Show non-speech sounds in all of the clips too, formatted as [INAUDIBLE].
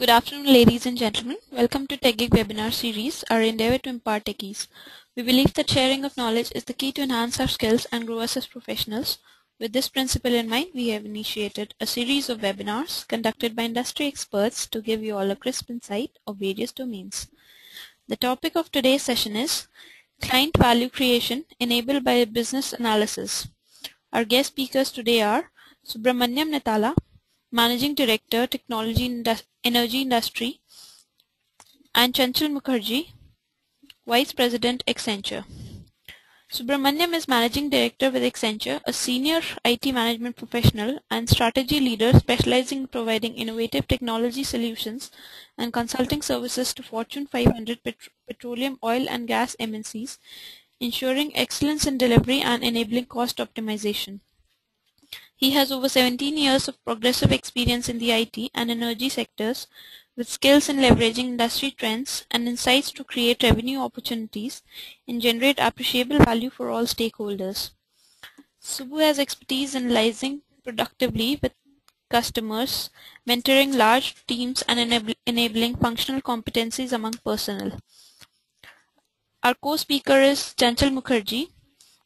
Good afternoon, ladies and gentlemen. Welcome to TechGig webinar series, our endeavor to impart techies. We believe that sharing of knowledge is the key to enhance our skills and grow us as professionals. With this principle in mind, we have initiated a series of webinars conducted by industry experts to give you all a crisp insight of various domains. The topic of today's session is Client Value Creation Enabled by Business Analysis. Our guest speakers today are Subramaniam Netala, Managing Director, Technology Indus Energy Industry, and Chanchal Mukherjee, Vice President, Accenture. Subramaniam is Managing Director with Accenture, a senior IT management professional and strategy leader specializing in providing innovative technology solutions and consulting services to Fortune 500 pet petroleum, oil and gas MNCs, ensuring excellence in delivery and enabling cost optimization. He has over 17 years of progressive experience in the IT and energy sectors with skills in leveraging industry trends and insights to create revenue opportunities and generate appreciable value for all stakeholders. Subu has expertise in liaising productively with customers, mentoring large teams and enab enabling functional competencies among personnel. Our co-speaker is Chanchal Mukherjee,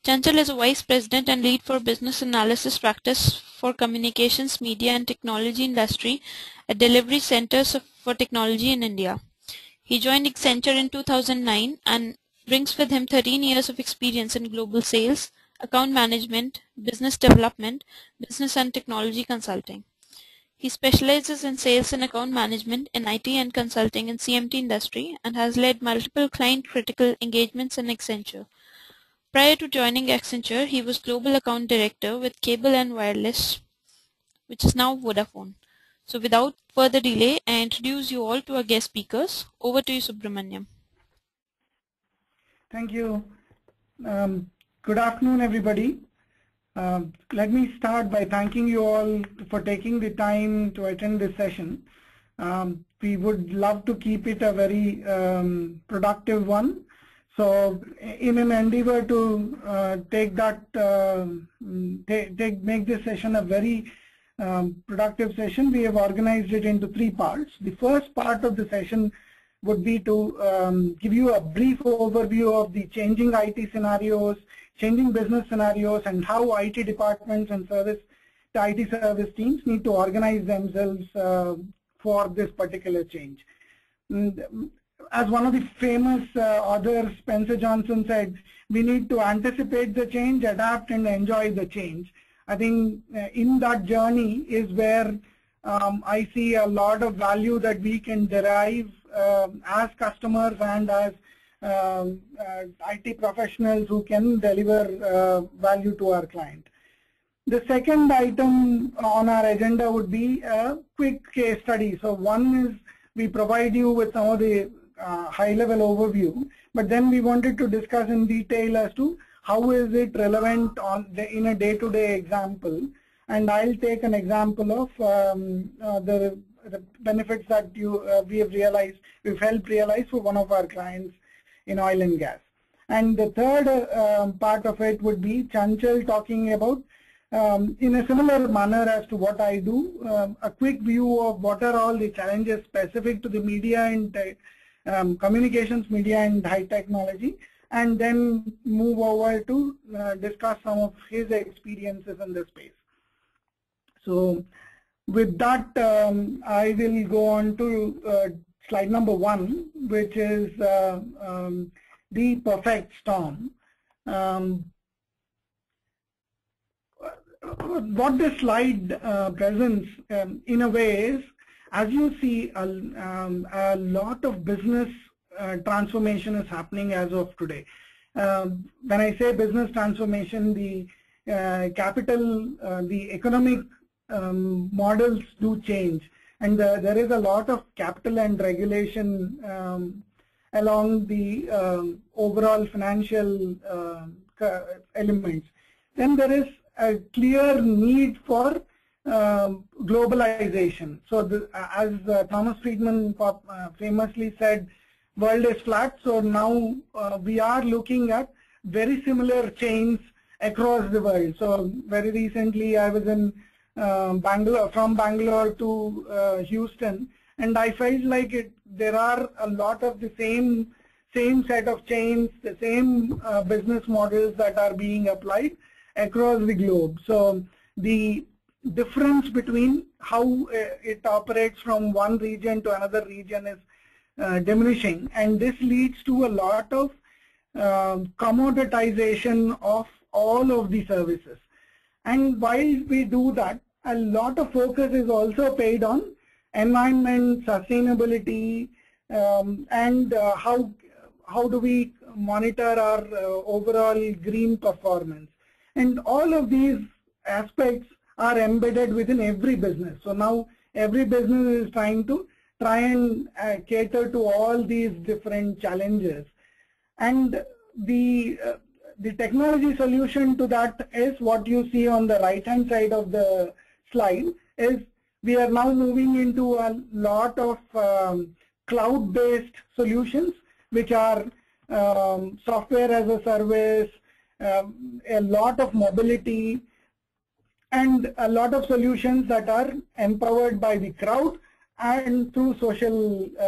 Chanchal is a Vice President and Lead for Business Analysis Practice for Communications, Media and Technology Industry at Delivery Centers for Technology in India. He joined Accenture in 2009 and brings with him 13 years of experience in global sales, account management, business development, business and technology consulting. He specializes in sales and account management in IT and consulting in CMT industry and has led multiple client critical engagements in Accenture. Prior to joining Accenture, he was Global Account Director with Cable and Wireless, which is now Vodafone. So without further delay, I introduce you all to our guest speakers. Over to you, Subramaniam. Thank you. Um, good afternoon, everybody. Um, let me start by thanking you all for taking the time to attend this session. Um, we would love to keep it a very um, productive one so in an endeavor to uh, take that, uh, take, make this session a very um, productive session, we have organized it into three parts. The first part of the session would be to um, give you a brief overview of the changing IT scenarios, changing business scenarios, and how IT departments and service, IT service teams need to organize themselves uh, for this particular change. And as one of the famous uh, authors, Spencer Johnson said, we need to anticipate the change, adapt and enjoy the change. I think uh, in that journey is where um, I see a lot of value that we can derive uh, as customers and as um, uh, IT professionals who can deliver uh, value to our client. The second item on our agenda would be a quick case study. So one is we provide you with some of the uh, high-level overview, but then we wanted to discuss in detail as to how is it relevant on the, in a day-to-day -day example. And I'll take an example of um, uh, the, the, benefits that you uh, we have realized, we've helped realize for one of our clients in oil and gas. And the third uh, part of it would be Chanchal talking about um, in a similar manner as to what I do, um, a quick view of what are all the challenges specific to the media and um, communications, media and high technology and then move over to uh, discuss some of his experiences in this space. So with that, um, I will go on to uh, slide number one, which is uh, um, the perfect storm. Um, what this slide uh, presents um, in a way is as you see, a, um, a lot of business uh, transformation is happening as of today. Um, when I say business transformation, the uh, capital, uh, the economic um, models do change. And uh, there is a lot of capital and regulation um, along the um, overall financial uh, elements. Then there is a clear need for um, globalization. So the, as uh, Thomas Friedman uh, famously said, world is flat. So now uh, we are looking at very similar chains across the world. So very recently I was in um, Bangalore, from Bangalore to uh, Houston and I felt like it there are a lot of the same same set of chains, the same uh, business models that are being applied across the globe. So the difference between how uh, it operates from one region to another region is uh, diminishing and this leads to a lot of um, commoditization of all of the services. And while we do that, a lot of focus is also paid on environment, sustainability, um, and uh, how how do we monitor our uh, overall green performance. And all of these aspects are embedded within every business. So now every business is trying to try and uh, cater to all these different challenges. And the uh, the technology solution to that is what you see on the right hand side of the slide is we are now moving into a lot of um, cloud-based solutions which are um, software as a service, um, a lot of mobility, and a lot of solutions that are empowered by the crowd and through social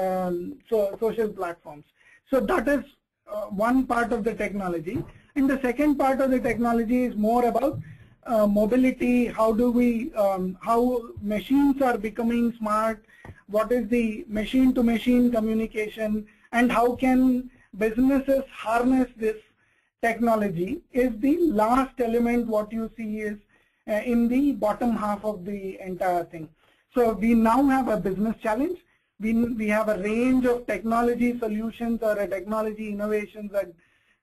um, so social platforms. So that is uh, one part of the technology. And the second part of the technology is more about uh, mobility, how do we, um, how machines are becoming smart, what is the machine-to-machine -machine communication, and how can businesses harness this technology is the last element what you see is in the bottom half of the entire thing. So we now have a business challenge. We, we have a range of technology solutions or technology innovations that,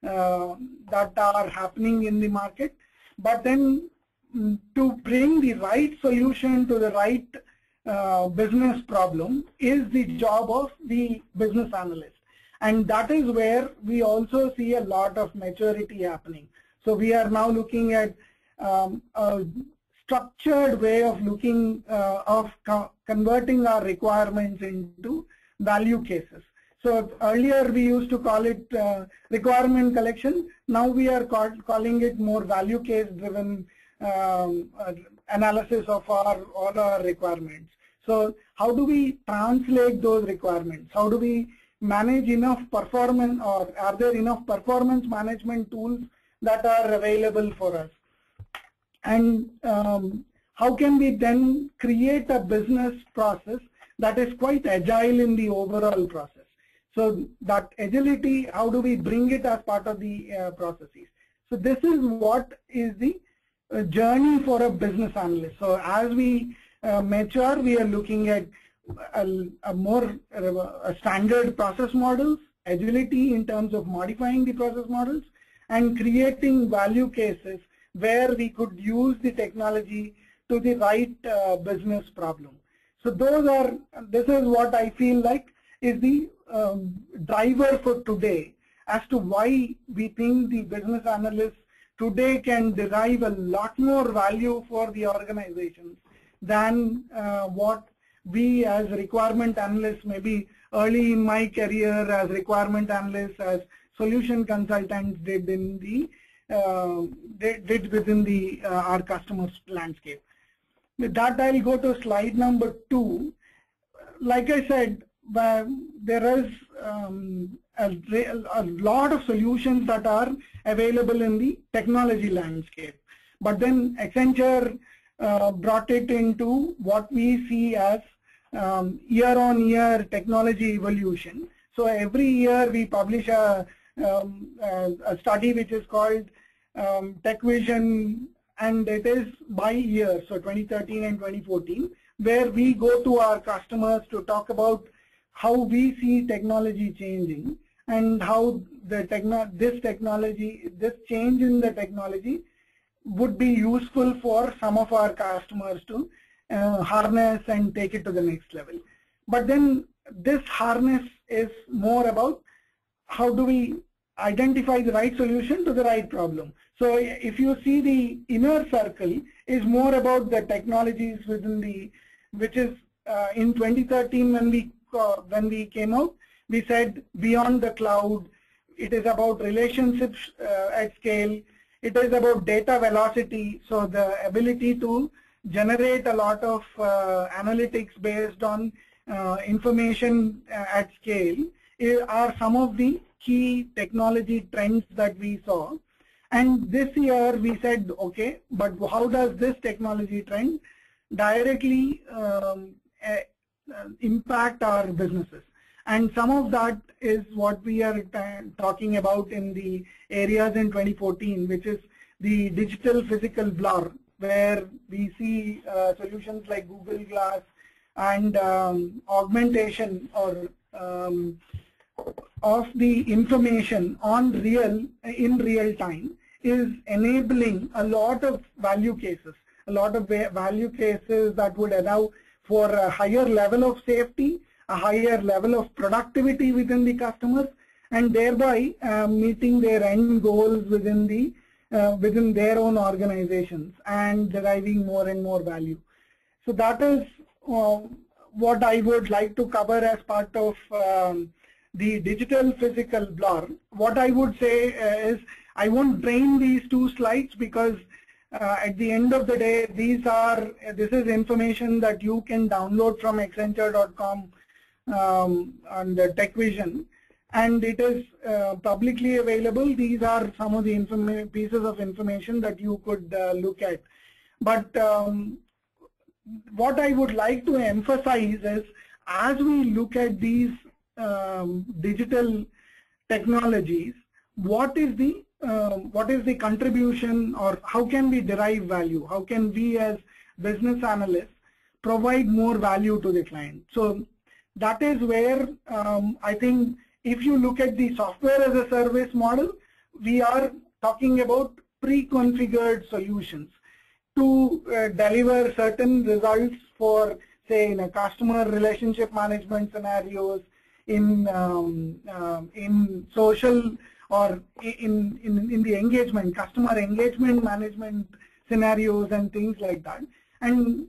uh, that are happening in the market. But then mm, to bring the right solution to the right uh, business problem is the job of the business analyst. And that is where we also see a lot of maturity happening. So we are now looking at um, a structured way of looking uh, of co converting our requirements into value cases. So earlier we used to call it uh, requirement collection. Now we are call calling it more value case driven um, uh, analysis of our all our requirements. So how do we translate those requirements? How do we manage enough performance or are there enough performance management tools that are available for us? And um, how can we then create a business process that is quite agile in the overall process? So that agility, how do we bring it as part of the uh, processes? So this is what is the uh, journey for a business analyst. So as we uh, mature, we are looking at a, a more a standard process models, agility in terms of modifying the process models, and creating value cases where we could use the technology to the right uh, business problem. So those are, this is what I feel like is the um, driver for today as to why we think the business analysts today can derive a lot more value for the organizations than uh, what we as requirement analysts, maybe early in my career as requirement analysts, as solution consultants did in the did within the uh, our customers landscape. With that, I'll go to slide number two. Like I said, there is um, a, a lot of solutions that are available in the technology landscape. But then Accenture uh, brought it into what we see as um, year on year technology evolution. So every year we publish a, um, a, a study which is called um, TechVision and it is by year, so 2013 and 2014, where we go to our customers to talk about how we see technology changing and how the techno this technology, this change in the technology would be useful for some of our customers to uh, harness and take it to the next level. But then this harness is more about how do we identify the right solution to the right problem. So if you see the inner circle is more about the technologies within the, which is uh, in 2013 when we uh, when we came out, we said beyond the cloud, it is about relationships uh, at scale, it is about data velocity, so the ability to generate a lot of uh, analytics based on uh, information uh, at scale are some of the key technology trends that we saw. And this year we said, okay, but how does this technology trend directly um, uh, impact our businesses? And some of that is what we are talking about in the areas in 2014, which is the digital physical blur, where we see uh, solutions like Google Glass and um, augmentation or um, of the information on real in real time is enabling a lot of value cases, a lot of value cases that would allow for a higher level of safety a higher level of productivity within the customers and thereby uh, meeting their end goals within the uh, within their own organizations and deriving more and more value. So that is uh, what I would like to cover as part of um, the digital physical blur. What I would say uh, is I won't drain these two slides because uh, at the end of the day, these are this is information that you can download from Accenture.com um, on the TechVision and it is uh, publicly available. These are some of the pieces of information that you could uh, look at. But um, what I would like to emphasize is as we look at these um, digital technologies, what is the uh, what is the contribution or how can we derive value? How can we as business analysts provide more value to the client? So that is where um, I think if you look at the software as a service model, we are talking about pre-configured solutions to uh, deliver certain results for say in a customer relationship management scenarios, in um, uh, in social or in, in in the engagement, customer engagement management scenarios and things like that. And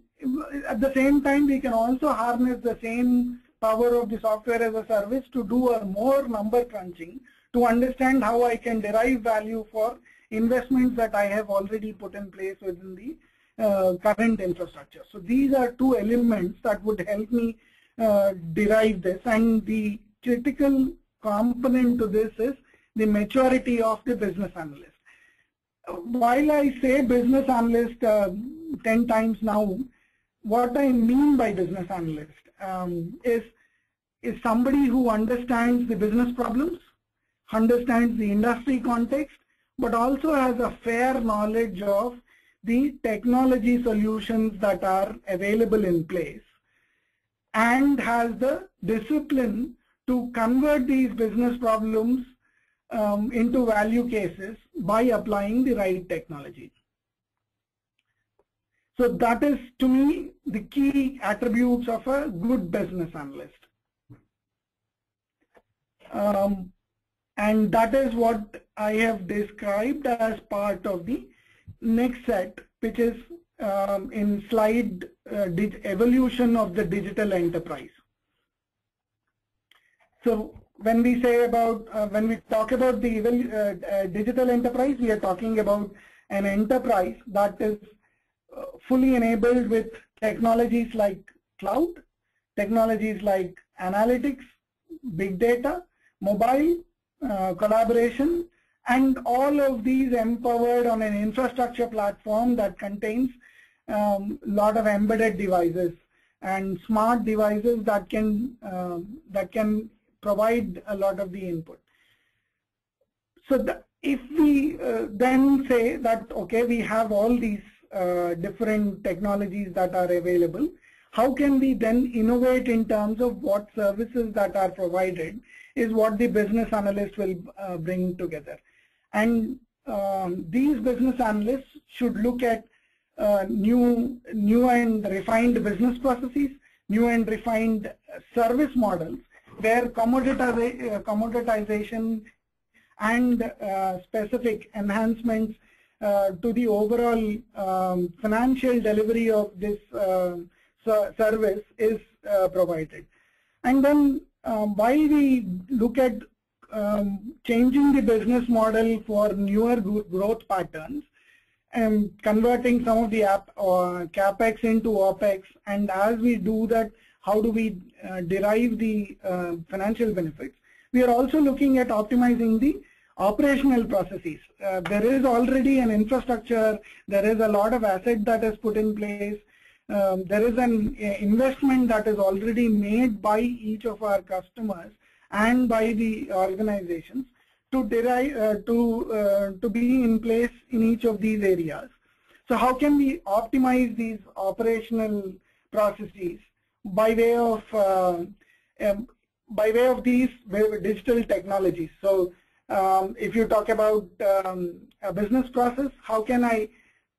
at the same time, we can also harness the same power of the software as a service to do a more number crunching to understand how I can derive value for investments that I have already put in place within the uh, current infrastructure. So these are two elements that would help me uh, derive this and the critical component to this is the maturity of the business analyst. While I say business analyst uh, 10 times now, what I mean by business analyst um, is is somebody who understands the business problems, understands the industry context, but also has a fair knowledge of the technology solutions that are available in place and has the discipline to convert these business problems um, into value cases by applying the right technology. So that is to me the key attributes of a good business analyst. Um, and that is what I have described as part of the next set, which is um, in slide evolution of the digital enterprise. So when we say about, uh, when we talk about the uh, uh, digital enterprise, we are talking about an enterprise that is uh, fully enabled with technologies like cloud, technologies like analytics, big data, mobile, uh, collaboration, and all of these empowered on an infrastructure platform that contains um, lot of embedded devices and smart devices that can uh, that can provide a lot of the input. So the, if we uh, then say that okay we have all these uh, different technologies that are available. How can we then innovate in terms of what services that are provided is what the business analyst will uh, bring together. And um, these business analysts should look at new, new and refined business processes, new and refined service models where commoditization, uh, and uh, specific enhancements uh, to the overall um, financial delivery of this uh, service is uh, provided. And then um, while we look at um, changing the business model for newer growth patterns and converting some of the app, uh, capex into opex and as we do that how do we uh, derive the uh, financial benefits, we are also looking at optimizing the operational processes. Uh, there is already an infrastructure, there is a lot of asset that is put in place, um, there is an uh, investment that is already made by each of our customers and by the organizations to derive uh, to uh, to be in place in each of these areas. So how can we optimize these operational processes by way of uh, um, by way of these digital technologies? So um, if you talk about um, a business process, how can I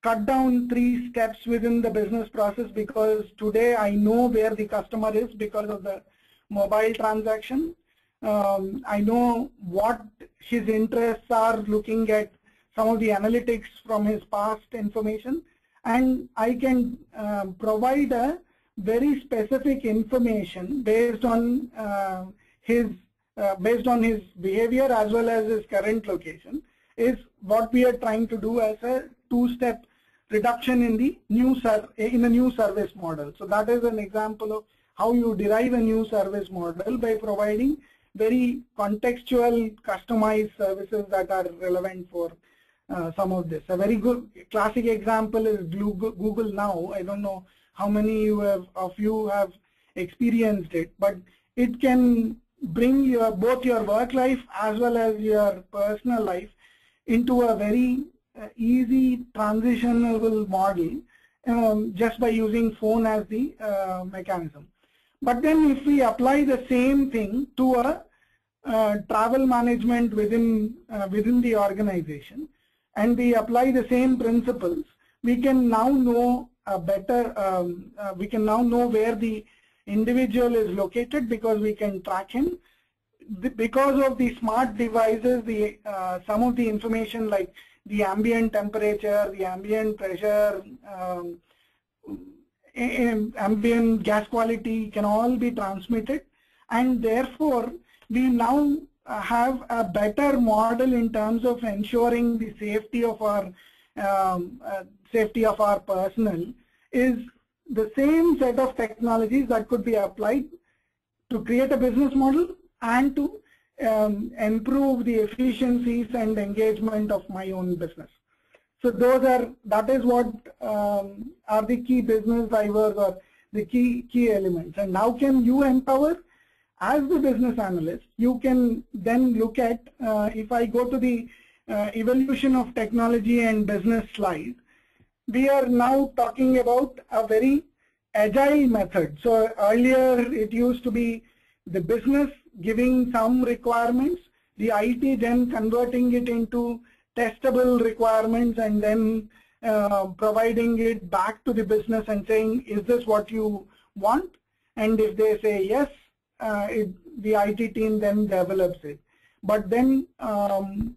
cut down three steps within the business process because today I know where the customer is because of the mobile transaction. Um, I know what his interests are looking at some of the analytics from his past information and I can um, provide a very specific information based on uh, his uh, based on his behavior as well as his current location is what we are trying to do as a two-step reduction in the new in a new service model. So that is an example of how you derive a new service model by providing very contextual customized services that are relevant for uh, some of this. A very good classic example is Google Now. I don't know how many you have, of you have experienced it, but it can bring your both your work life as well as your personal life into a very uh, easy transitionable model um, just by using phone as the uh, mechanism. But then if we apply the same thing to a travel management within uh, within the organization. And we apply the same principles, we can now know better, um, uh, we can now know where the individual is located because we can track him. The, because of the smart devices, the uh, some of the information like the ambient temperature, the ambient pressure, um, ambient gas quality can all be transmitted. And therefore we now have a better model in terms of ensuring the safety of our um, uh, safety of our personnel is the same set of technologies that could be applied to create a business model and to um, improve the efficiencies and engagement of my own business. So those are, that is what um, are the key business drivers or the key, key elements. And how can you empower? As the business analyst, you can then look at, uh, if I go to the uh, evolution of technology and business slide, we are now talking about a very agile method. So earlier it used to be the business giving some requirements, the IT then converting it into testable requirements and then uh, providing it back to the business and saying, is this what you want? And if they say yes, it, the IT team then develops it. But then um,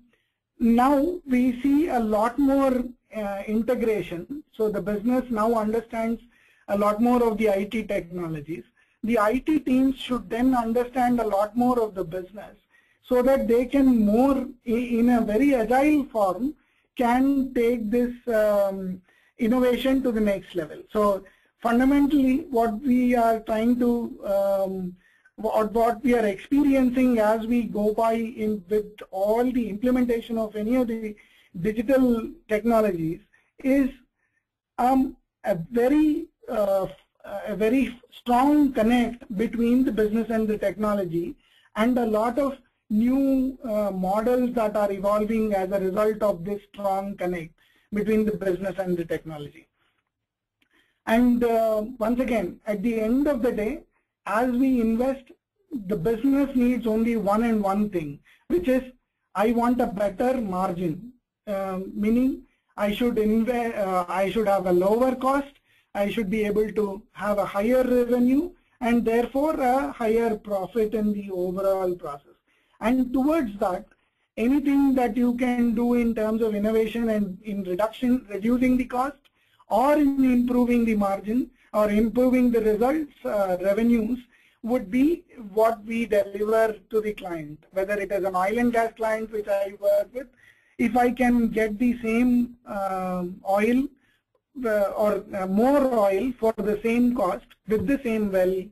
now we see a lot more uh, integration. So the business now understands a lot more of the IT technologies. The IT teams should then understand a lot more of the business so that they can more in a very agile form can take this um, innovation to the next level. So fundamentally what we are trying to um, what, what we are experiencing as we go by in with all the implementation of any of the digital technologies is um, a very uh, a very strong connect between the business and the technology and a lot of new uh, models that are evolving as a result of this strong connect between the business and the technology. And uh, once again, at the end of the day, as we invest, the business needs only one and one thing, which is I want a better margin, uh, meaning I should invest, uh, I should have a lower cost, I should be able to have a higher revenue and therefore a higher profit in the overall process. And towards that, anything that you can do in terms of innovation and in reduction, reducing the cost or in improving the margin or improving the results, uh, revenues would be what we deliver to the client, whether it is an oil and gas client which I work with, if I can get the same uh, oil uh, or uh, more oil for the same cost with the same well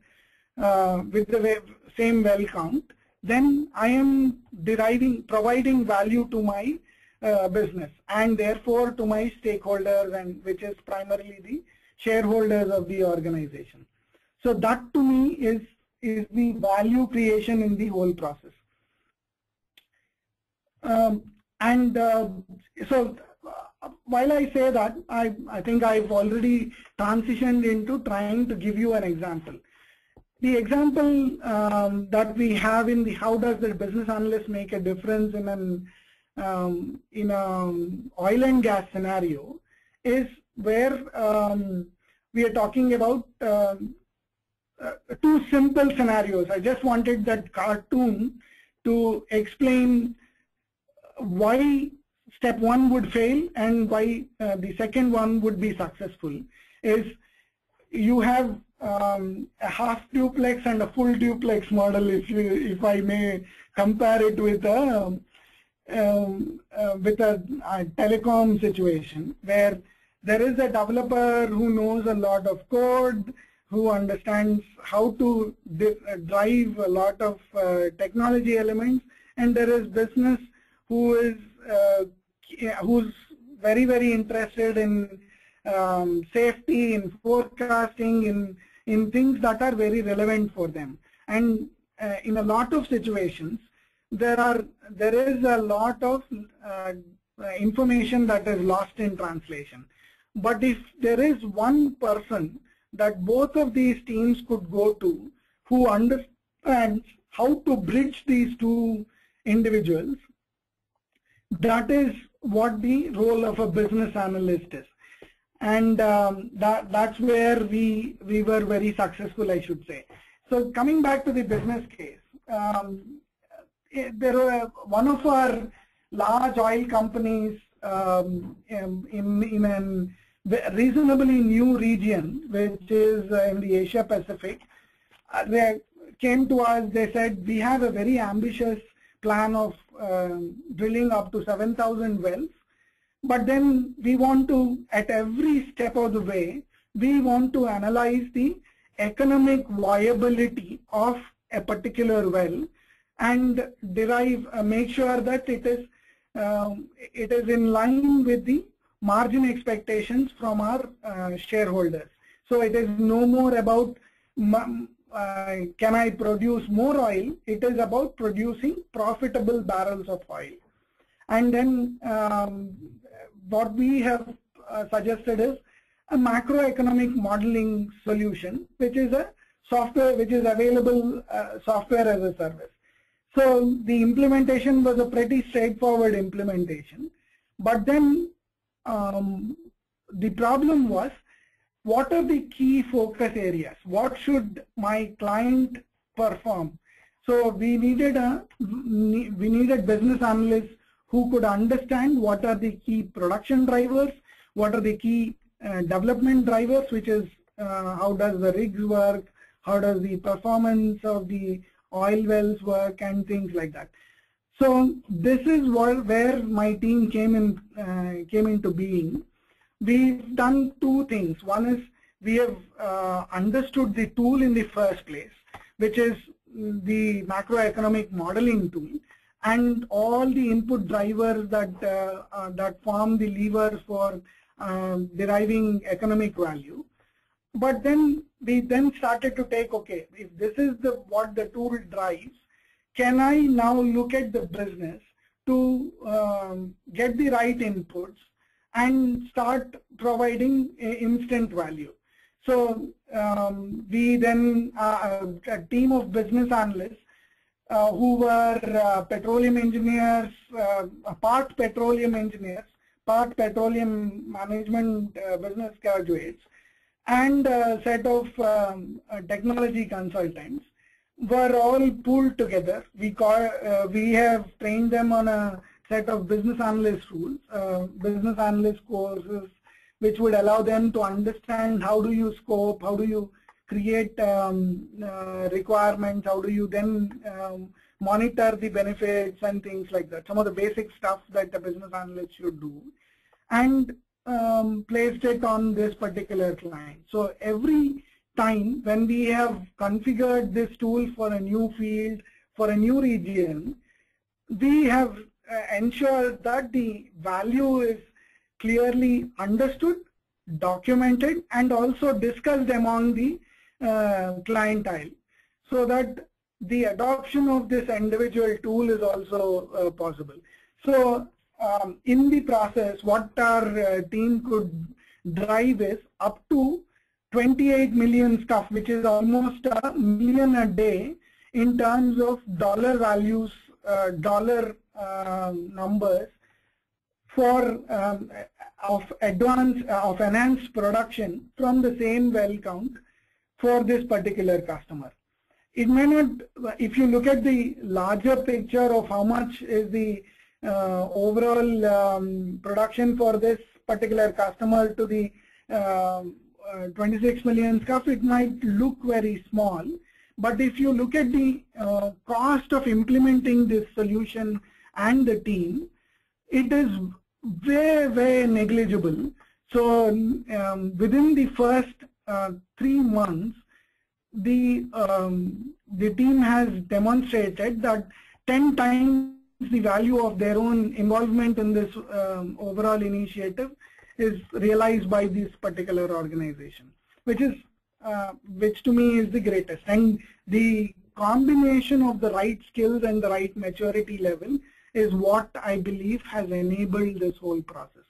uh, with the same well count, then I am deriving, providing value to my uh, business and therefore to my stakeholders and which is primarily the shareholders of the organization. So that to me is, is the value creation in the whole process. Um, and uh, so uh, while I say that, I, I think I've already transitioned into trying to give you an example. The example um, that we have in the how does the business analyst make a difference in an um, in an oil and gas scenario is where um, we are talking about uh, uh, two simple scenarios. I just wanted that cartoon to explain why step one would fail and why uh, the second one would be successful is you have um, a half duplex and a full duplex model if you if I may compare it with a um, uh, with a, a, telecom situation where there is a developer who knows a lot of code who understands how to drive a lot of uh, technology elements. And there is business who is uh, who's very very interested in um, safety in forecasting in in things that are very relevant for them. And uh, in a lot of situations there are there is a lot of uh, information that is lost in translation but if there is one person that both of these teams could go to who understands how to bridge these two individuals that is what the role of a business analyst is. And um, that that's where we we were very successful I should say. So coming back to the business case um, eh, there were one of our large oil companies um, in in a reasonably new region which is uh, in the Asia Pacific uh, they came to us they said we have a very ambitious plan of uh, drilling up to 7,000 wells. But then we want to, at every step of the way, we want to analyze the economic viability of a particular well and derive, uh, make sure that it is, um, it is in line with the margin expectations from our uh, shareholders. So it is no more about uh, can I produce more oil? It is about producing profitable barrels of oil. And then um, what we have uh, suggested is a macroeconomic modeling solution, which is a software which is available uh, software as a service. So the implementation was a pretty straightforward implementation. But then um, the problem was what are the key focus areas? What should my client perform? So we needed a we needed business analysts who could understand what are the key production drivers, what are the key uh, development drivers, which is uh, how does the rigs work, how does the performance of the oil wells work, and things like that. So this is where my team came in uh, came into being we've done two things. One is we have uh, understood the tool in the first place, which is the macroeconomic modeling tool and all the input drivers that uh, uh, that form the levers for um, deriving economic value. But then we then started to take, okay, if this is the what the tool drives, can I now look at the business to um, get the right inputs and start providing instant value. So um, we then, uh, a team of business analysts uh, who were uh, petroleum engineers, uh, part petroleum engineers, part petroleum management uh, business graduates, and a set of um, uh, technology consultants were all pulled together. We, call, we have trained them on a set of business analyst rules, uh, business analyst courses, which would allow them to understand how do you scope, how do you create um, uh, requirements, how do you then um, monitor the benefits and things like that. Some of the basic stuff that a business analyst should do. And um, placed it on this particular client. So every time when we have configured this tool for a new field, for a new region, we have uh, ensured that the value is clearly understood, documented, and also discussed among the uh, clientele so that the adoption of this individual tool is also uh, possible. So um, in the process, what our uh, team could drive is up to 28 million scuff, which is almost a million a day in terms of dollar values, uh, dollar uh, numbers for um, of advanced uh, of enhanced production from the same well count for this particular customer. It may not, if you look at the larger picture of how much is the uh, overall um, production for this particular customer to the uh, uh, 26 million scuff, it might look very small. But if you look at the uh, cost of implementing this solution and the team, it is very, very negligible. So um, within the first uh, three months, the um, the team has demonstrated that 10 times the value of their own involvement in this um, overall initiative is realized by this particular organization, which is uh, which to me is the greatest. And the combination of the right skills and the right maturity level is what I believe has enabled this whole process.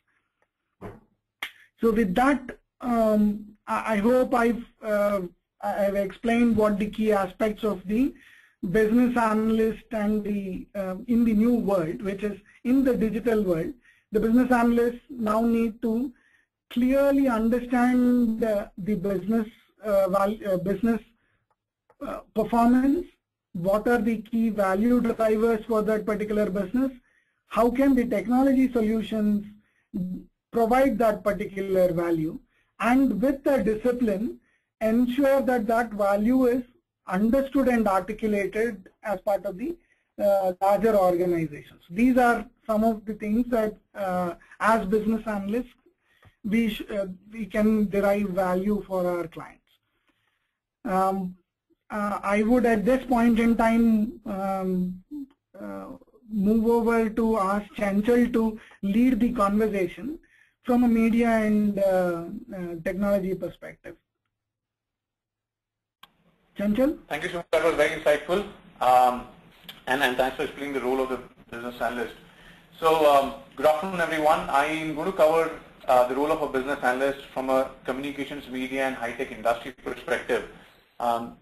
So with that, um, I, I, hope I've uh, I've explained what the key aspects of the business analyst and the um, in the new world, which is in the digital world, the business analysts now need to clearly understand the, business uh, value, uh, business uh, performance, what are the key value drivers for that particular business, how can the technology solutions provide that particular value, and with the discipline, ensure that that value is understood and articulated as part of the uh, larger organizations. These are some of the things that uh, as business analysts we, uh, we can derive value for our clients. Um, uh, I would at this point in time um, uh, move over to ask Chanchal to lead the conversation from a media and uh, technology perspective. Chanchal? Thank you so much. That was very insightful. Um, and, and thanks for explaining the role of the business analyst. So um, good afternoon, everyone. I'm going to cover uh, the role of a business analyst from a communications, media, and high-tech industry perspective. Um,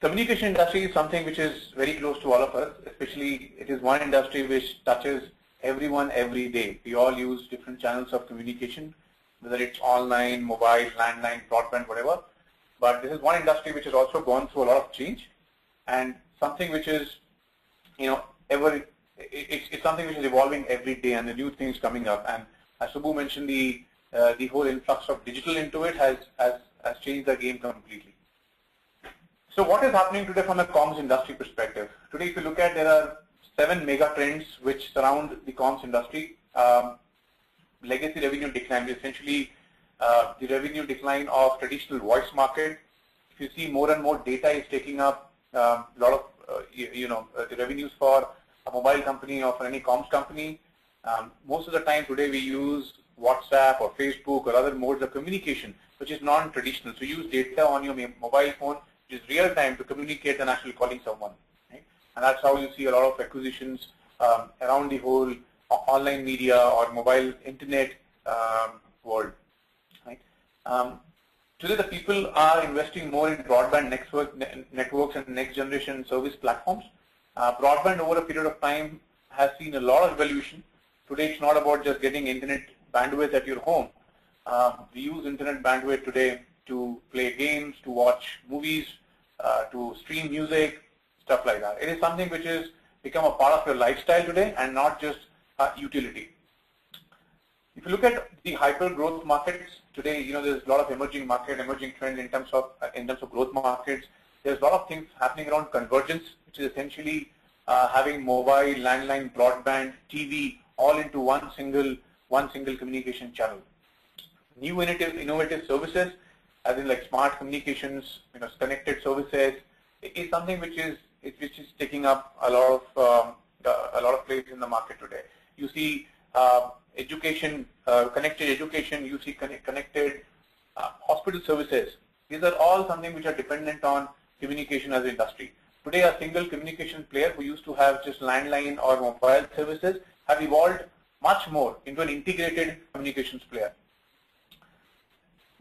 communication industry is something which is very close to all of us, especially it is one industry which touches everyone every day. We all use different channels of communication, whether it's online, mobile, landline, broadband, whatever. But this is one industry which has also gone through a lot of change and something which is, you know, ever, it's, it's something which is evolving every day and the new things coming up. And as Subbu mentioned, the, uh, the whole influx of digital into it has, has, has changed the game completely. So what is happening today from a comms industry perspective? Today, if you look at, there are seven mega trends which surround the comms industry. Um, legacy revenue decline, essentially uh, the revenue decline of traditional voice market. If you see more and more data is taking up a um, lot of, uh, you, you, know, uh, the revenues for a mobile company or for any comms company. Um, most of the time today we use WhatsApp or Facebook or other modes of communication, which is non-traditional. So you use data on your mobile phone, which is real time to communicate than actually calling someone. Right? And that's how you see a lot of acquisitions um, around the whole online media or mobile internet um, world. Um, today the people are investing more in broadband network, networks and next generation service platforms. Uh, broadband over a period of time has seen a lot of evolution. Today it's not about just getting internet bandwidth at your home. Uh, we use internet bandwidth today to play games, to watch movies, uh, to stream music, stuff like that. It is something which has become a part of your lifestyle today and not just a utility. If you look at the hyper growth markets today, you know there's a lot of emerging market, emerging trends in terms of uh, in terms of growth markets. There's a lot of things happening around convergence, which is essentially uh, having mobile, landline, broadband, TV all into one single one single communication channel. New innovative innovative services as in like smart communications, you know, connected services, is something which is which is taking up a lot of um, a lot of place in the market today. You see uh, education, uh, connected education, you see connected uh, hospital services. These are all something which are dependent on communication as an industry. Today, a single communication player who used to have just landline or mobile services have evolved much more into an integrated communications player.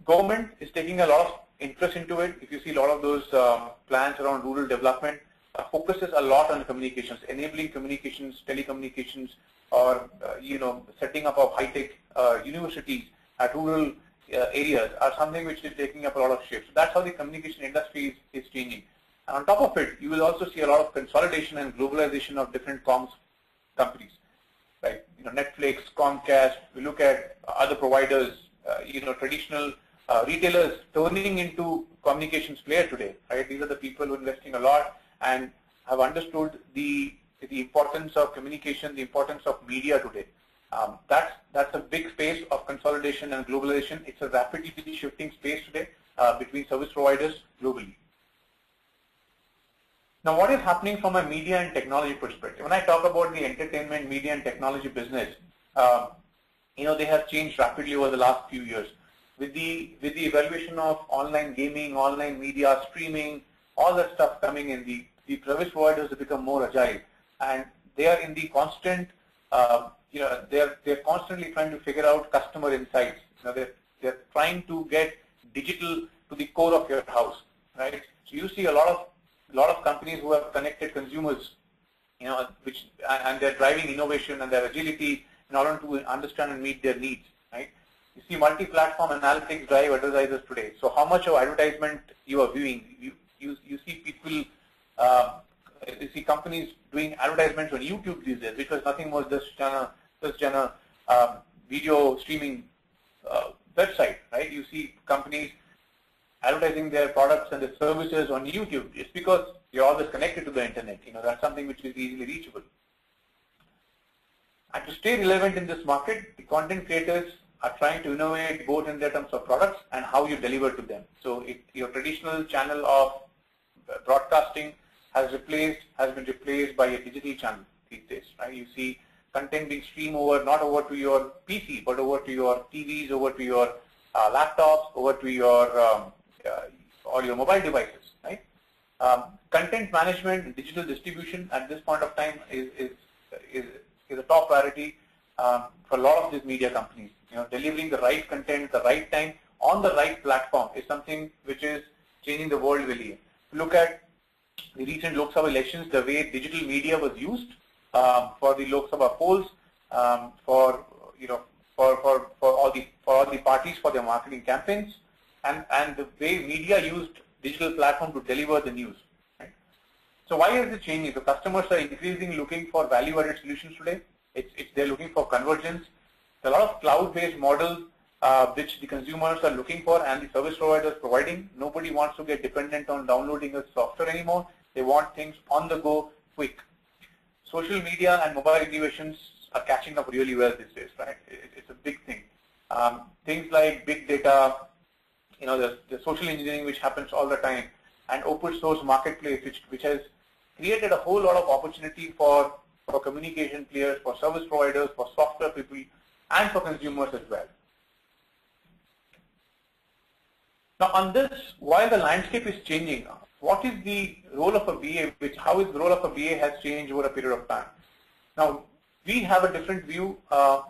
Government is taking a lot of interest into it. If you see a lot of those uh, plans around rural development, uh, focuses a lot on communications, enabling communications, telecommunications, or uh, you know, setting up of high-tech uh, universities at rural uh, areas are something which is taking up a lot of shifts. So that's how the communication industry is, is changing. And on top of it, you will also see a lot of consolidation and globalization of different comms companies, like You know, Netflix, Comcast. We look at other providers, uh, you know, traditional uh, retailers turning into communications player today, right? These are the people who are investing a lot and have understood the the importance of communication, the importance of media today. Um, that's that's a big space of consolidation and globalization. It's a rapidly shifting space today uh, between service providers globally. Now, what is happening from a media and technology perspective? When I talk about the entertainment, media, and technology business, uh, you know, they have changed rapidly over the last few years. With the with the evaluation of online gaming, online media, streaming, all that stuff coming in, the the service providers have become more agile, and they are in the constant, uh, you know, they're they're constantly trying to figure out customer insights. You know, they're they're trying to get digital to the core of your house, right? So you see a lot of a lot of companies who have connected consumers, you know, which and they're driving innovation and their agility in order to understand and meet their needs, right? You see multi-platform analytics drive advertisers today. So how much of advertisement you are viewing? You you you see people, uh, you see companies doing advertisements on YouTube these days, which was nothing more just a just a um, video streaming uh, website, right? You see companies advertising their products and their services on YouTube. It's because you're always connected to the internet. You know, that's something which is easily reachable. And to stay relevant in this market, the content creators are trying to innovate both in their terms of products and how you deliver to them. So your traditional channel of broadcasting has replaced has been replaced by a digital channel these days. Right? You see content being streamed over not over to your PC but over to your TVs, over to your uh, laptops, over to your um, or your mobile devices, right? Um, content management, digital distribution at this point of time is is is, is a top priority um, for a lot of these media companies. You know, delivering the right content at the right time on the right platform is something which is changing the world really. Look at the recent Lok Sabha elections, the way digital media was used um, for the Lok Sabha polls, um, for you know, for, for, for all the for all the parties for their marketing campaigns and, and the way media used digital platform to deliver the news. Right? So why is it changing? The customers are increasingly looking for value-added solutions today. It's, it's, they're looking for convergence. There's a lot of cloud-based models uh, which the consumers are looking for and the service providers providing. Nobody wants to get dependent on downloading a software anymore. They want things on the go, quick. Social media and mobile innovations are catching up really well these days, right? It's a big thing. Um, things like big data, you know, the, the social engineering which happens all the time, and open source marketplace which, which has created a whole lot of opportunity for, for communication players, for service providers, for software people, and for consumers as well. Now on this, while the landscape is changing, what is the role of a BA, which, how is the role of a BA has changed over a period of time? Now, we have a different view uh,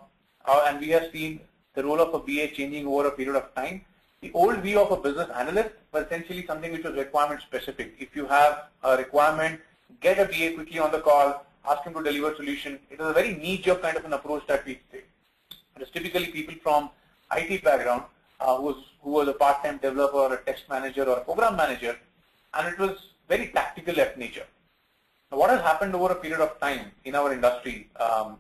uh, and we have seen the role of a BA changing over a period of time. The old view of a business analyst was essentially something which was requirement specific. If you have a requirement, get a BA quickly on the call, ask him to deliver solution. It was a very knee-jerk kind of an approach that we take. It was typically people from IT background uh, who, was, who was a part-time developer or a test manager or a program manager, and it was very tactical at nature. Now, what has happened over a period of time in our industry um,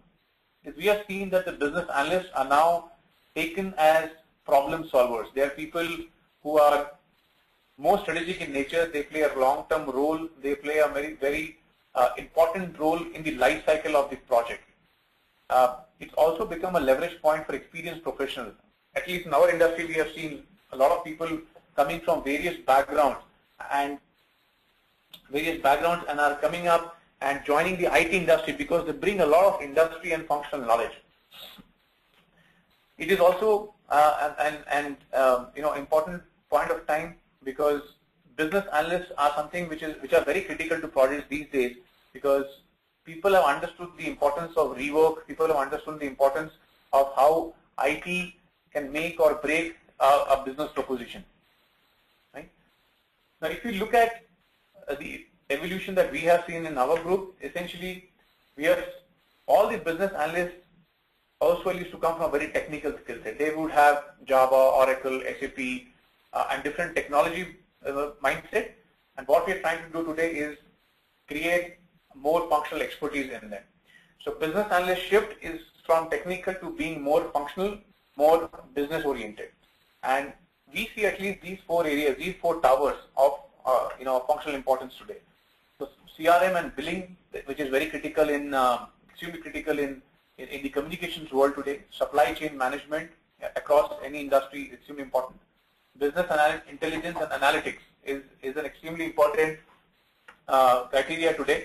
is we have seen that the business analysts are now taken as problem solvers. They are people who are more strategic in nature. They play a long-term role. They play a very, very uh, important role in the life cycle of the project. Uh, it's also become a leverage point for experienced professionals. At least in our industry, we have seen a lot of people coming from various backgrounds and various backgrounds and are coming up and joining the IT industry because they bring a lot of industry and functional knowledge. It is also uh, an, an, um, you know important point of time because business analysts are something which is which are very critical to projects these days because people have understood the importance of rework, people have understood the importance of how IT can make or break a business proposition. Right? Now, if you look at uh, the evolution that we have seen in our group, essentially, we have all the business analysts also used to come from a very technical skill set. They would have Java, Oracle, SAP, uh, and different technology uh, mindset. And what we are trying to do today is create more functional expertise in them. So business analyst shift is from technical to being more functional, more business oriented. And we see at least these four areas, these four towers of uh, you know functional importance today. So CRM and billing, which is very critical in uh, extremely critical in, in, in the communications world today. Supply chain management across any industry is extremely important. Business intelligence and analytics is is an extremely important uh, criteria today.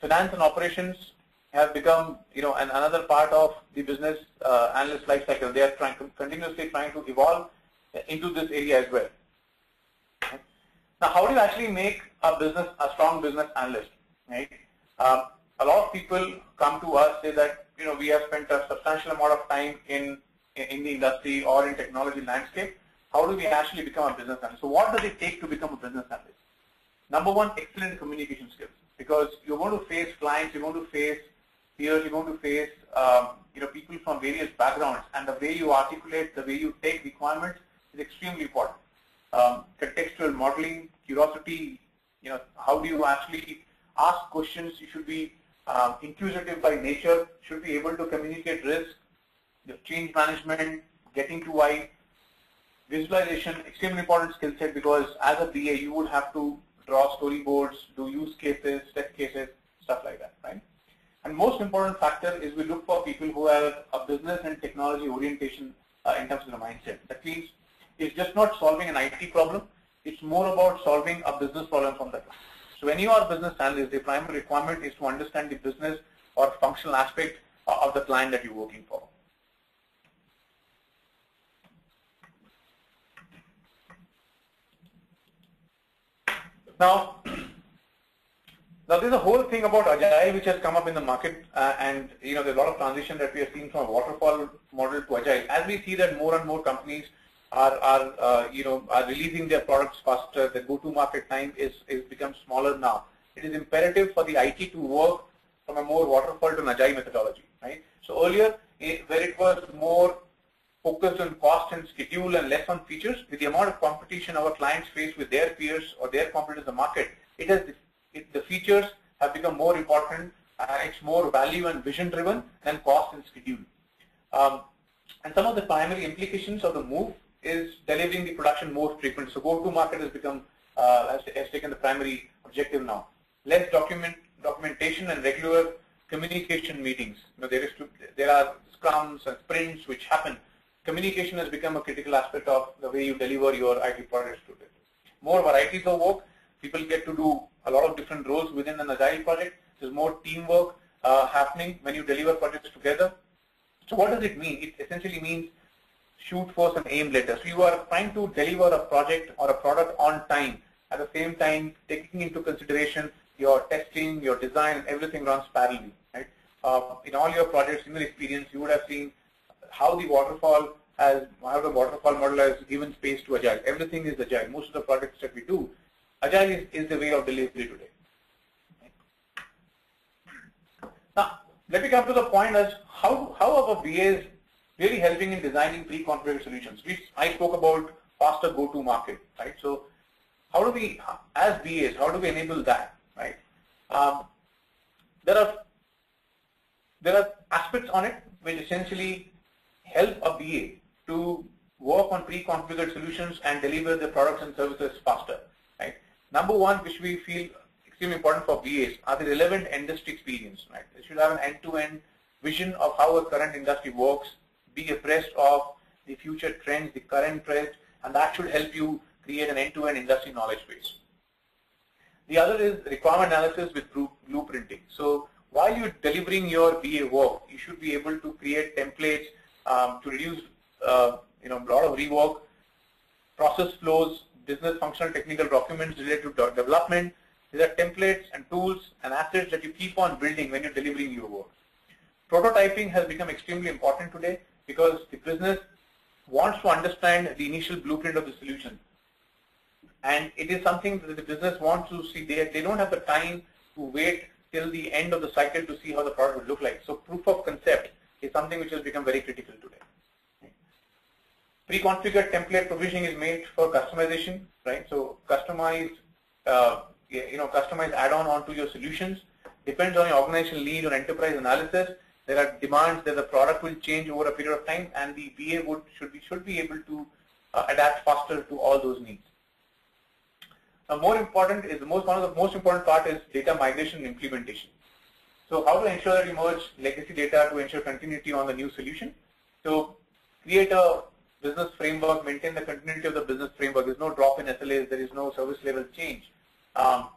Finance and operations have become, you know, an, another part of the business uh, analyst life cycle. They are trying to, continuously trying to evolve into this area as well. Now, how do you actually make a business, a strong business analyst, right? Um, a lot of people come to us say that, you know, we have spent a substantial amount of time in, in the industry or in technology landscape. How do we actually become a business analyst? So what does it take to become a business analyst? Number one, excellent communication skills because you're going to face clients, you're going to face peers, you're going to face um, you know people from various backgrounds, and the way you articulate, the way you take requirements is extremely important. Um, contextual modeling, curiosity, you know, how do you actually ask questions? You should be um, inquisitive by nature, should be able to communicate risk, the change management, getting to why, visualization, extremely important skill set because as a BA you would have to draw storyboards, do use cases, test cases, stuff like that, right? And most important factor is we look for people who have a business and technology orientation uh, in terms of the mindset. That means it's just not solving an IT problem, it's more about solving a business problem from the client. So when you are business analyst, the primary requirement is to understand the business or functional aspect of the client that you're working for. Now, [CLEARS THROAT] now there's a whole thing about agile which has come up in the market, uh, and you know there's a lot of transition that we have seen from a waterfall model to agile. As we see that more and more companies are, are uh, you know are releasing their products faster, the go-to-market time is is become smaller now. It is imperative for the IT to work from a more waterfall to agile methodology, right? So earlier, it, where it was more focused on cost and schedule and less on features. With the amount of competition our clients face with their peers or their competitors in the market, it has it, the features have become more important. Uh, it's more value and vision driven than cost and schedule. Um, and some of the primary implications of the move is delivering the production more frequent. So go-to-market has become uh, has, has taken the primary objective now. Less document documentation and regular communication meetings. You know, there is to, there are scrums and sprints which happen communication has become a critical aspect of the way you deliver your IT products today. More varieties of work, people get to do a lot of different roles within an agile project. There's more teamwork uh, happening when you deliver projects together. So what does it mean? It essentially means shoot first and aim later. So you are trying to deliver a project or a product on time. At the same time, taking into consideration your testing, your design, everything runs parallelly. Right? Uh, in all your projects, in your experience, you would have seen how the waterfall has, how the waterfall model has given space to Agile. Everything is Agile. Most of the projects that we do, Agile is, is the way of delivery today. Now, let me come to the point as how, how our BAs really helping in designing pre-configured solutions? We, I spoke about faster go-to market, right? So how do we, as BAs, how do we enable that, right? Um, there are there are aspects on it which essentially help a BA to work on pre-configured solutions and deliver the products and services faster. Right? Number one, which we feel extremely important for BAs, are the relevant industry experience. Right? They should have an end-to-end -end vision of how a current industry works, be abreast of the future trends, the current trends, and that should help you create an end-to-end -end industry knowledge base. The other is requirement analysis with blueprinting. So while you're delivering your BA work, you should be able to create templates um, to reduce uh, you know, a lot of rework, process flows, business functional technical documents related to development. These are templates and tools and assets that you keep on building when you're delivering your work. Prototyping has become extremely important today because the business wants to understand the initial blueprint of the solution. And it is something that the business wants to see. They, they don't have the time to wait till the end of the cycle to see how the product would look like. So proof of concept is something which has become very critical today. Pre-configured template provisioning is made for customization, right? So customized, uh, you know, customized add-on onto your solutions depends on your organizational need or enterprise analysis. There are demands that the product will change over a period of time, and the BA would should be should be able to uh, adapt faster to all those needs. Now, more important is the most one of the most important part is data migration and implementation. So, how to ensure that you merge legacy data to ensure continuity on the new solution? So, create a business framework, maintain the continuity of the business framework. There's no drop in SLAs. There is no service level change. Um,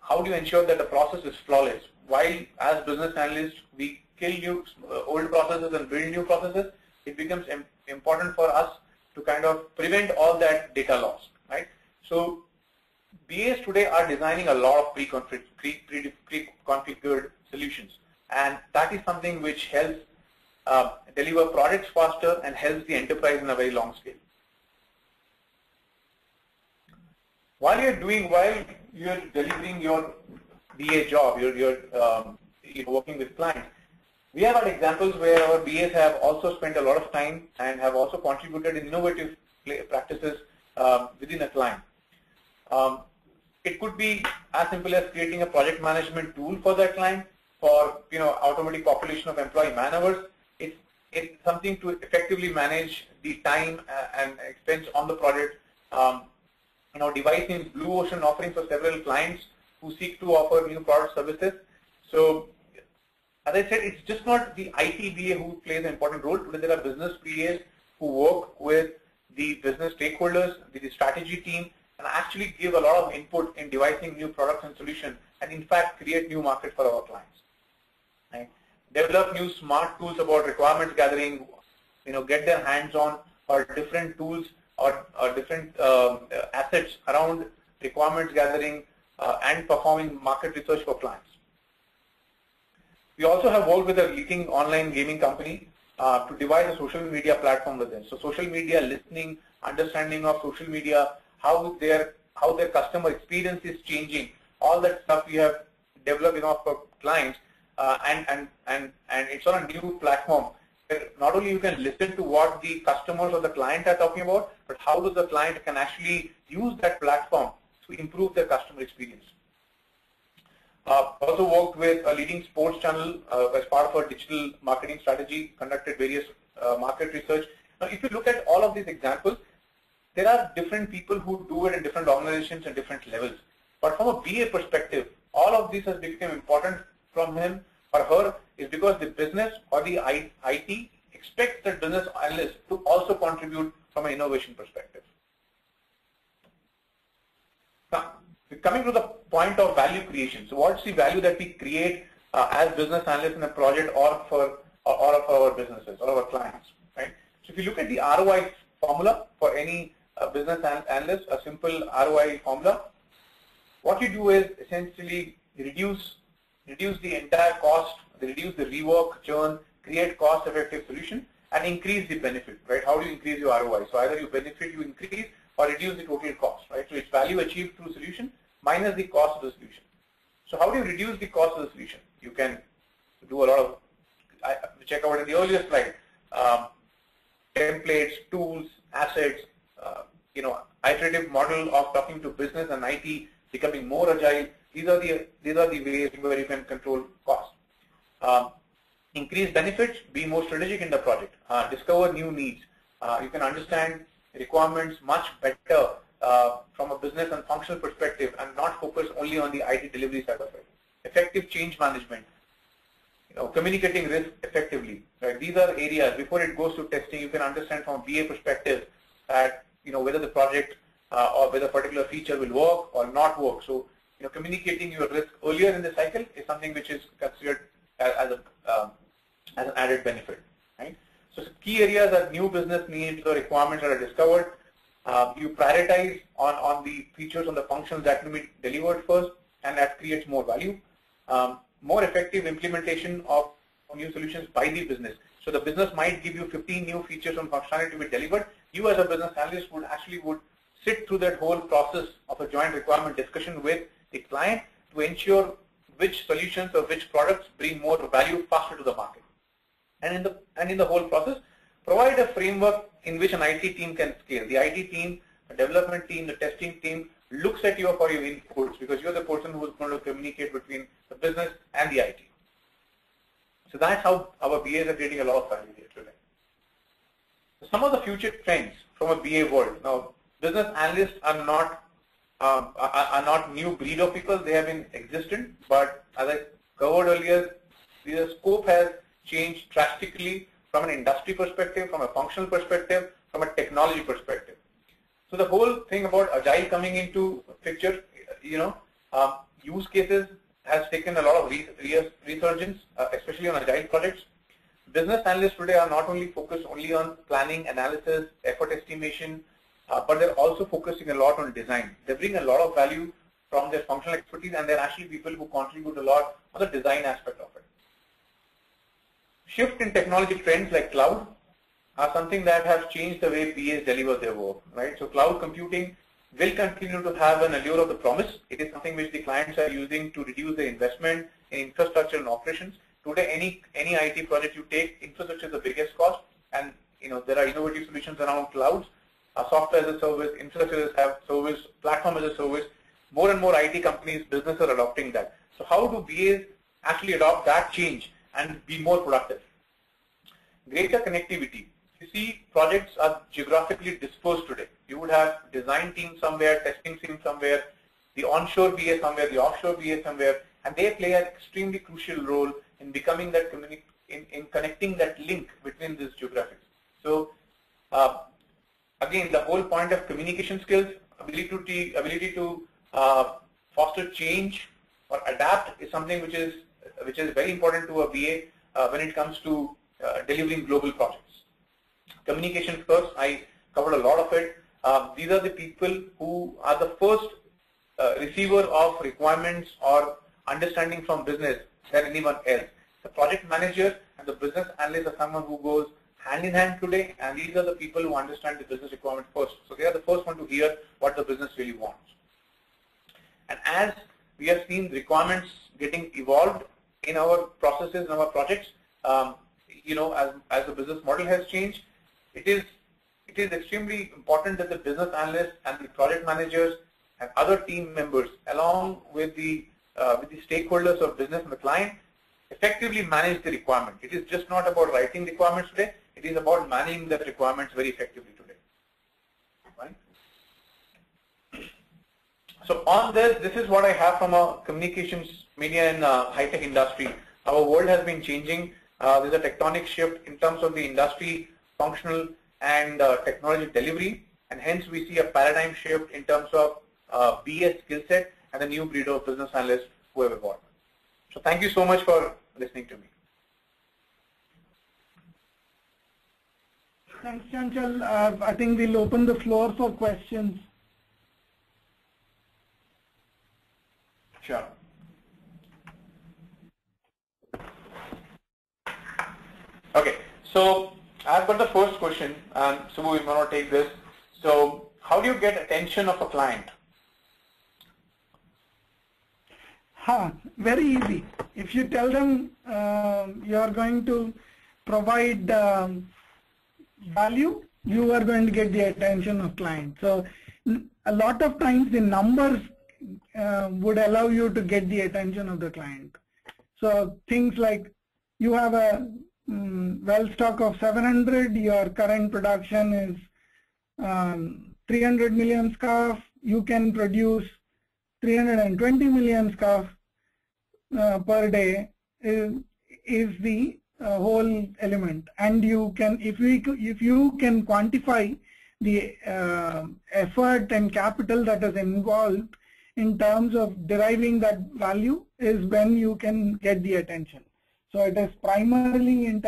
how do you ensure that the process is flawless? While as business analysts we kill new uh, old processes and build new processes, it becomes important for us to kind of prevent all that data loss, right? So BAs today are designing a lot of pre-configured pre, pre, solutions, and that is something which helps uh, deliver products faster and helps the enterprise in a very long scale. While you're doing, while you're delivering your BA job, you're, you're, um, you're working with clients. We have had examples where our BAs have also spent a lot of time and have also contributed innovative practices um, within a client. Um, it could be as simple as creating a project management tool for that client for you know automatic population of employee man hours. It's, it's something to effectively manage the time uh, and expense on the project. Um, you know, devising blue ocean offerings for several clients who seek to offer new product services. So as I said, it's just not the IT BA who plays an important role. Today there are business BAs who work with the business stakeholders, the strategy team, and actually give a lot of input in devising new products and solutions, and in fact create new markets for our clients. Right? Develop new smart tools about requirements gathering, you know, get their hands on or different tools or, or different um, assets around requirements gathering, uh, and performing market research for clients. We also have worked with a leading online gaming company uh, to devise a social media platform with them. So social media listening, understanding of social media, how their how their customer experience is changing, all that stuff we have developed enough for clients, uh, and and and and it's on a new platform. Not only you can listen to what the customers or the client are talking about, but how does the client can actually use that platform to improve their customer experience. Uh, also worked with a leading sports channel uh, as part of our digital marketing strategy, conducted various uh, market research. Now, if you look at all of these examples, there are different people who do it in different organizations and different levels. But from a BA perspective, all of this has become important from him or her is because the business or the IT expects the business analyst to also contribute from an innovation perspective. Now, coming to the point of value creation. So what's the value that we create uh, as business analysts in a project or for or, or for our businesses or our clients, right? So if you look at the ROI formula for any uh, business analyst, a simple ROI formula, what you do is essentially reduce reduce the entire cost, reduce the rework churn, create cost-effective solution, and increase the benefit, right? How do you increase your ROI? So either you benefit, you increase, or reduce the total cost, right? So it's value achieved through solution minus the cost of the solution. So how do you reduce the cost of the solution? You can do a lot of, I, check out in the earlier slide, um, templates, tools, assets, uh, you know, iterative model of talking to business and IT, becoming more agile. These are the these are the ways where you can control cost. Um, increase benefits, be more strategic in the project, uh, discover new needs. Uh, you can understand requirements much better uh, from a business and functional perspective and not focus only on the IT delivery side of it. Effective change management, you know, communicating risk effectively. Right? These are areas, before it goes to testing, you can understand from a BA perspective that you know, whether the project uh, or whether a particular feature will work or not work. So, you know, communicating your risk earlier in the cycle is something which is considered as, as a um, as an added benefit, right? So key areas are new business needs or requirements that are discovered. Uh, you prioritize on, on the features on the functions that will be delivered first and that creates more value. Um, more effective implementation of new solutions by the business. So the business might give you 15 new features and functionality to be delivered. You as a business analyst would actually would sit through that whole process of a joint requirement discussion with the client to ensure which solutions or which products bring more value faster to the market. And in the and in the whole process, provide a framework in which an IT team can scale. The IT team, the development team, the testing team looks at you for your inputs because you're the person who is going to communicate between the business and the IT. So that's how our BAs are creating a lot of value here today. Some of the future trends from a BA world. Now, business analysts are not um, are, not new breed of people. They have been existent, but as I covered earlier, the scope has changed drastically from an industry perspective, from a functional perspective, from a technology perspective. So the whole thing about agile coming into picture, you know, um, use cases has taken a lot of resurgence, uh, especially on agile projects. Business analysts today are not only focused only on planning, analysis, effort estimation, uh, but they're also focusing a lot on design. They bring a lot of value from their functional expertise and they're actually people who contribute a lot on the design aspect of. Shift in technology trends like cloud are something that has changed the way BAs deliver their work, right? So cloud computing will continue to have an allure of the promise. It is something which the clients are using to reduce their investment in infrastructure and operations. Today, any any IT project you take, infrastructure is the biggest cost, and you know there are innovative solutions around clouds, uh, software as a service, infrastructure as a service, platform as a service. More and more IT companies, businesses are adopting that. So how do BAs actually adopt that change and be more productive? Greater connectivity you see projects are geographically dispersed today. You would have design team somewhere, testing team somewhere, the onshore BA somewhere, the offshore BA somewhere, and they play an extremely crucial role in becoming that in, in connecting that link between these geographies. So uh, again, the whole point of communication skills, ability to, ability to uh, foster change or adapt is something which is which is very important to a BA uh, when it comes to uh, delivering global projects communication first. I covered a lot of it. Uh, these are the people who are the first uh, receiver of requirements or understanding from business than anyone else. The project manager and the business analyst are someone who goes hand in hand today and these are the people who understand the business requirement first. So they are the first one to hear what the business really wants. And as we have seen requirements getting evolved in our processes and our projects, um, you know, as, as the business model has changed, it is it is extremely important that the business analysts and the project managers and other team members, along with the uh, with the stakeholders of business and the client, effectively manage the requirement. It is just not about writing requirements today. It is about managing the requirements very effectively today. Right? So on this, this is what I have from a communications media and uh, high-tech industry. Our world has been changing. Uh, there's a tectonic shift in terms of the industry functional and uh, technology delivery and hence we see a paradigm shift in terms of uh, BS skill set and the new breed of business analysts who have evolved. So thank you so much for listening to me. Thanks, Chanchal. Uh, I think we'll open the floor for questions. Sure. Okay, so I've got the first question, and Subbu, you want to take this. So, how do you get attention of a client? Huh, very easy. If you tell them uh, you are going to provide um, value, you are going to get the attention of client. So, a lot of times the numbers uh, would allow you to get the attention of the client. So, things like you have a mm, well stock of 700, your current production is um, 300 million scuff, you can produce 320 million scuff uh, per day is, is the uh, whole element and you can if we if you can quantify the uh, effort and capital that is involved in terms of deriving that value is when you can get the attention. So it is primarily in,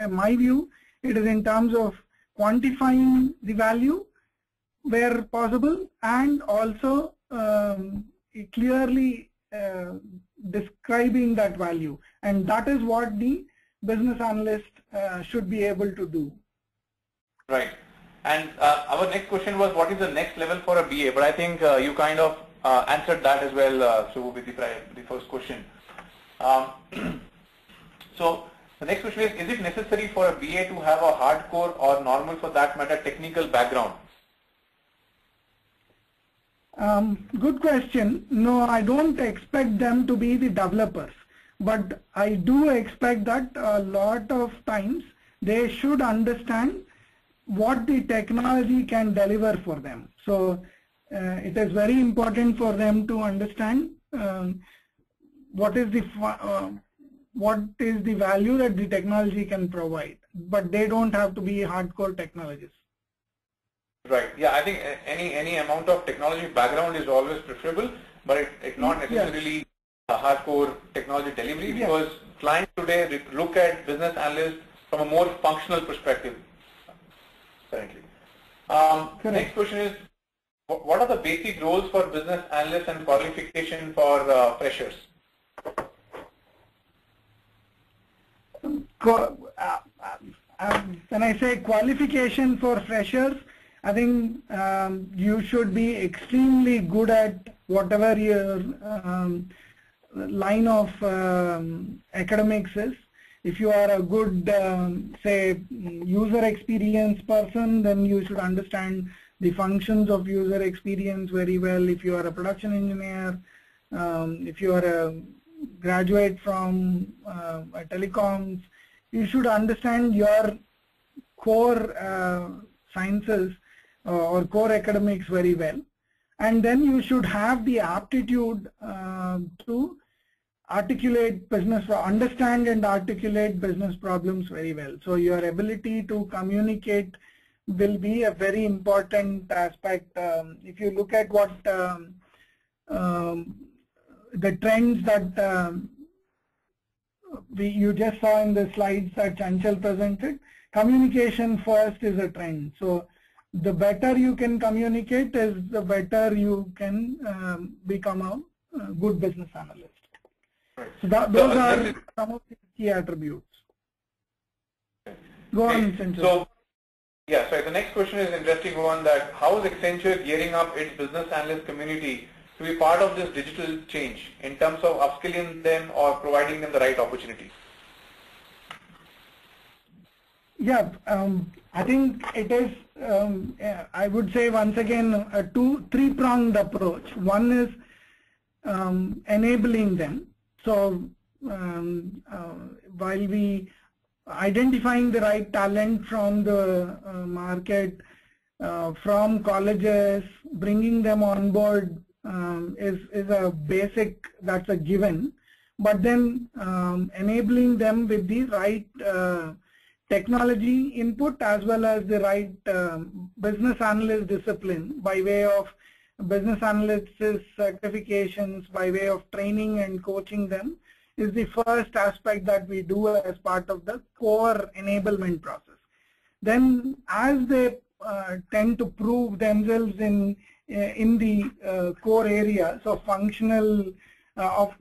in my view, it is in terms of quantifying the value where possible and also um, clearly uh, describing that value and that is what the business analyst uh, should be able to do. Right. And uh, our next question was what is the next level for a BA but I think uh, you kind of uh, answered that as well uh, so with the, the first question. Um, [CLEARS THROAT] so the next question is is it necessary for a BA to have a hardcore or normal for that matter technical background? Um, good question. No, I don't expect them to be the developers, but I do expect that a lot of times they should understand what the technology can deliver for them. So it is very important for them to understand um, what is the uh, what is the value that the technology can provide, but they don't have to be hardcore technologists. Right. Yeah, I think any any amount of technology background is always preferable, but it, it's not necessarily yes. a hardcore technology delivery yes. because clients today look at business analysts from a more functional perspective. Currently. Um, next question is, what are the basic roles for business analysts and qualification for uh, freshers? Uh, uh, when I say qualification for freshers, I think um, you should be extremely good at whatever your um, line of um, academics is. If you are a good, um, say, user experience person, then you should understand the functions of user experience very well. If you are a production engineer, um, if you are a graduate from uh, telecoms, you should understand your core uh, sciences uh, or core academics very well. And then you should have the aptitude uh, to articulate business, understand and articulate business problems very well. So your ability to communicate will be a very important aspect. Um, if you look at what um, um, the trends that um, we, you just saw in the slides that Chanchal presented, communication first is a trend. So the better you can communicate is the better you can um, become a, a, good business analyst. Right. So that, those so, are some of the key attributes. Go on, Accenture. So, yeah, so the next question is interesting one that how is Accenture gearing up its business analyst community to be part of this digital change in terms of upskilling them or providing them the right opportunities? Yeah, um, I think it is, um, I would say once again, a two, three-pronged approach. One is um, enabling them. So um, uh, while we identifying the right talent from the uh, market, uh, from colleges, bringing them on board um, is, is a basic, that's a given. But then um, enabling them with the right uh, technology input as well as the right um, business analyst discipline by way of business analysts certifications, by way of training and coaching them is the first aspect that we do as part of the core enablement process. Then as they uh, tend to prove themselves in uh, in the uh, core areas of functional uh, of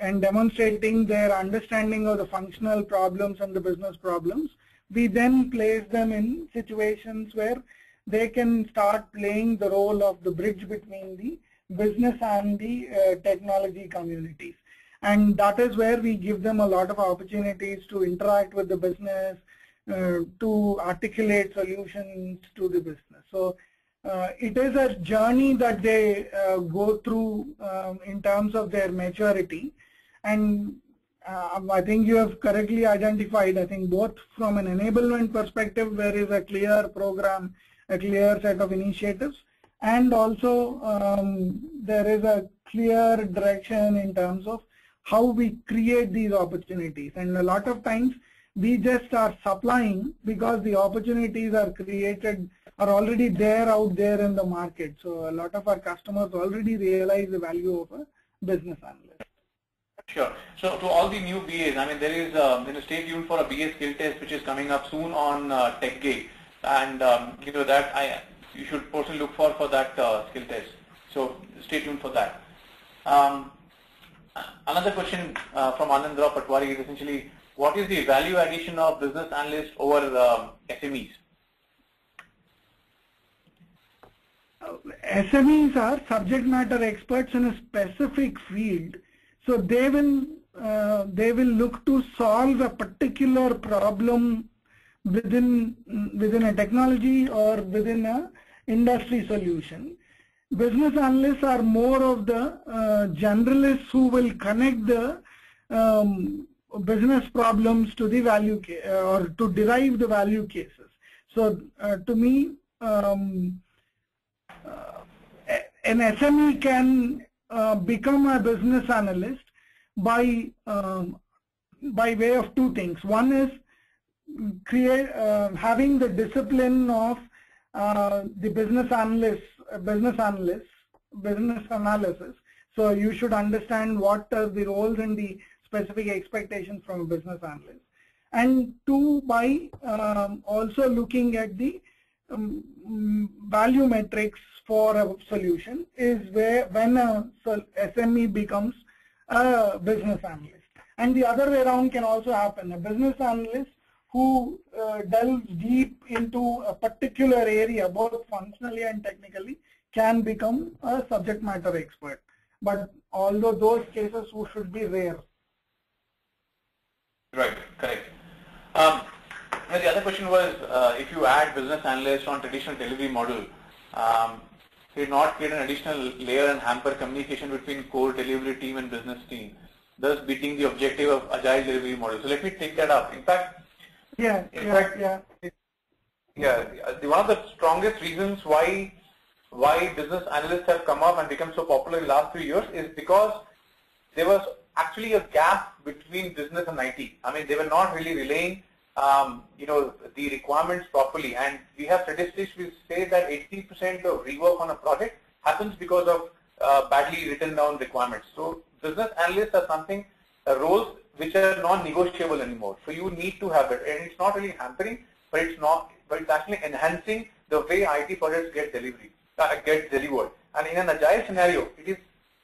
and demonstrating their understanding of the functional problems and the business problems, we then place them in situations where they can start playing the role of the bridge between the business and the uh, technology communities. And that is where we give them a lot of opportunities to interact with the business, uh, to articulate solutions to the business. So uh, it is a journey that they uh, go through um, in terms of their maturity. And uh, I think you have correctly identified, I think both from an enablement perspective, there is a clear program, a clear set of initiatives, and also um, there is a clear direction in terms of how we create these opportunities. And a lot of times we just are supplying because the opportunities are created are already there out there in the market. So a lot of our customers already realize the value of a business analyst. Sure. So to all the new BAs, I mean, there is, um, you know, stay tuned for a BA skill test which is coming up soon on uh, TechGig. And, um, you know, that I, you should personally look for for that uh, skill test. So stay tuned for that. Um, another question uh, from Anandra Patwari is essentially, what is the value addition of business analysts over um, SMEs? SMEs are subject matter experts in a specific field so they will uh, they will look to solve a particular problem within within a technology or within a industry solution. Business analysts are more of the uh, generalists who will connect the um, business problems to the value uh, or to derive the value cases. So uh, to me, um, uh, an SME can uh, become a business analyst by um, by way of two things. One is create uh, having the discipline of uh, the business analyst, business analyst, business analysis. So you should understand what are the roles and the specific expectations from a business analyst. And two, by um, also looking at the um, value metrics for a solution is where when a SME becomes a business analyst. And the other way around can also happen. A business analyst who uh, delves deep into a particular area, both functionally and technically, can become a subject matter expert. But although those cases should be rare. Right, correct. Um, the other question was uh, if you add business analysts on traditional delivery model, um, not create an additional layer and hamper communication between core delivery team and business team, thus beating the objective of agile delivery model. So let me take that up. In fact, yeah, yeah, yeah. Yeah, one of the strongest reasons why why business analysts have come up and become so popular in the last few years is because there was actually a gap between business and IT. I mean, they were not really relaying um, you know, the requirements properly. And we have statistics which say that 80% of rework on a project happens because of uh, badly written down requirements. So business analysts are something, uh, roles which are non-negotiable anymore. So you need to have it. And it's not really hampering, but it's not, but it's actually enhancing the way IT projects get delivery, uh, get delivered. And in an agile scenario, it is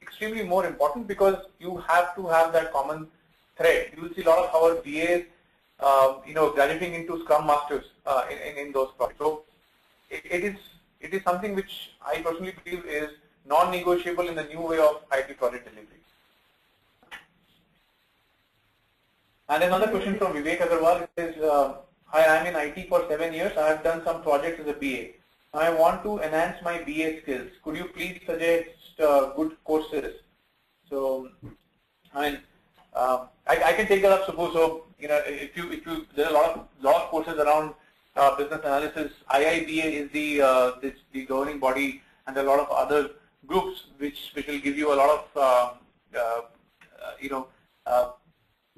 extremely more important because you have to have that common thread. You will see a lot of our BAs uh, you know, graduating into Scrum Masters uh, in, in, in, those projects. So it, it is it is something which I personally believe is non-negotiable in the new way of IT project delivery. And another question from Vivek Agarwal is, uh, Hi, I'm in IT for seven years. I have done some projects as a BA. I want to enhance my BA skills. Could you please suggest uh, good courses? So, I mean, uh, I, I, can take that up, suppose. So, you know, if you if you there are a lot of lot of courses around uh, business analysis. IIBA is the uh, this, the governing body, and there are a lot of other groups which which will give you a lot of uh, uh, you know uh,